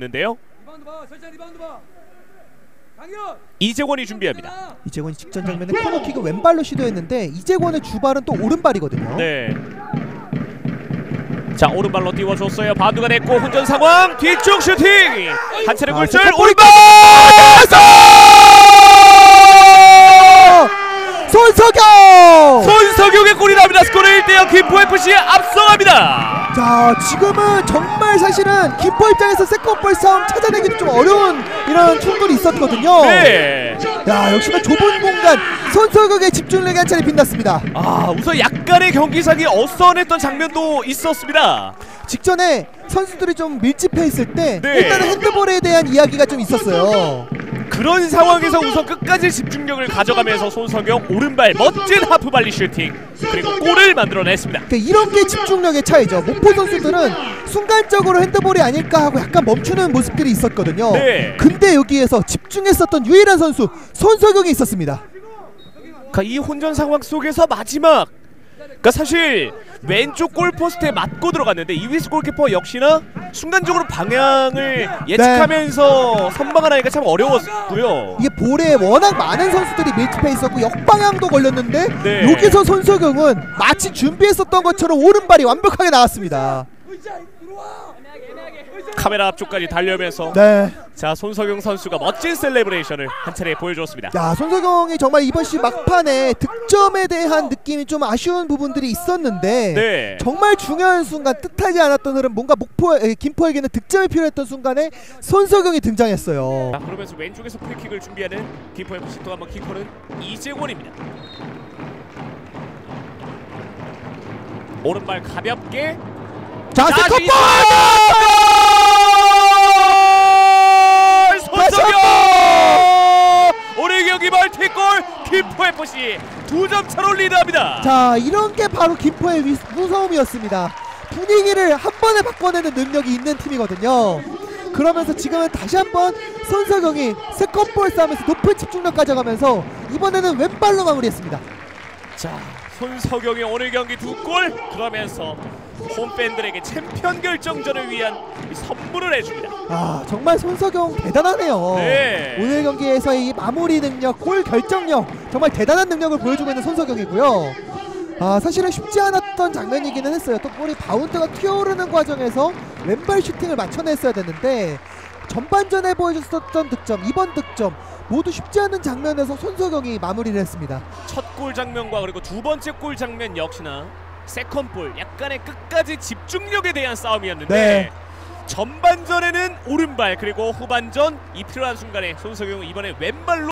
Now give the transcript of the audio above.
있는데요. 리바운드 봐. 설정 리바운드 봐. 강현. 이재권이 준비합니다. 이재권이 직전 장면에 코너킥을 왼발로 시도했는데 이재권의 주발은 또 오른발이거든요. 네. 자 오른발로 띄워줬어요. 바운드가 됐고 혼전 상황 뒤쪽 슈팅 한 차례 아, 굴절 세컨 오른발 손석영! 납니다. 스코어 1대0 김포 FC에 앞서갑니다. 자 지금은 정말 사실은 김포 입장에서 세컨볼 싸움 찾아내기도 좀 어려운 이런 충돌이 있었거든요. 네. 야 역시나 좁은 공간 손석영의 집중력이 한 차례 빛났습니다. 아 우선 약간의 경기상이 어선했던 장면도 있었습니다. 직전에 선수들이 좀 밀집해 있을 때 네. 일단은 핸드볼에 대한 이야기가 좀 있었어요. 그런 상황에서 우선 끝까지 집중력을 가져가면서 손석영 오른발 멋진 하프발리 슈팅 그리고 골을 만들어냈습니다. 그러니까 이런 게 집중력의 차이죠. 목포 선수들은 순간적으로 핸드볼이 아닐까 하고 약간 멈추는 모습들이 있었거든요. 네. 근데 여기에서 집중했었던 유일한 선수 손석영이 있었습니다. 그러니까 이 혼전 상황 속에서 마지막 그러니까 사실 왼쪽 골포스트에 맞고 들어갔는데 이위스 골키퍼 역시나 순간적으로 방향을 예측하면서 선방하니까 참 어려웠고요. 이게 볼에 워낙 많은 선수들이 밀집해 있었고 역방향도 걸렸는데 네. 여기서 손석영은 마치 준비했었던 것처럼 오른발이 완벽하게 나왔습니다. 카메라 앞쪽까지 달려면서 네. 자 손석영 선수가 멋진 셀레브레이션을 한 차례 보여주었습니다. 야 손석영이 정말 이번 시 막판에 득점에 대한 느낌이 좀 아쉬운 부분들이 있었는데 네. 정말 중요한 순간 뜻하지 않았던 흐름 뭔가 목포 에, 김포에게는 득점이 필요했던 순간에 손석영이 등장했어요. 자 그러면서 왼쪽에서 프리킥을 준비하는 김포 FC 또 한번 키커는 이재권입니다. 오른발 가볍게 자 자, 세컨볼! 손석영 오늘 경기 멀티골 김포 FC 두점 차로 리드합니다. 자 이런 게 바로 김포의 위- 무서움이었습니다. 분위기를 한 번에 바꿔내는 능력이 있는 팀이거든요. 그러면서 지금은 다시 한번 손석영이 세컨볼 싸움에서 높은 집중력 가져가면서 이번에는 왼발로 마무리했습니다. 자 손석영의 오늘 경기 두 골 그러면서 홈팬들에게 챔피언 결정전을 위한 이 선물을 해줍니다. 아 정말 손석영 대단하네요. 네. 오늘 경기에서의 이 마무리 능력, 골 결정력 정말 대단한 능력을 보여주고 있는 손석영이고요. 아 사실은 쉽지 않았던 장면이기는 했어요. 또 볼이 바운드가 튀어오르는 과정에서 왼발 슈팅을 맞춰냈어야 되는데 전반전에 보여줬었던 득점, 이번 득점 모두 쉽지 않은 장면에서 손석영이 마무리를 했습니다. 첫 골 장면과 그리고 두 번째 골 장면 역시나 세컨볼 약간의 끝까지 집중력에 대한 싸움이었는데 네. 전반전에는 오른발 그리고 후반전 이 필요한 순간에 손석영은 이번에 왼발로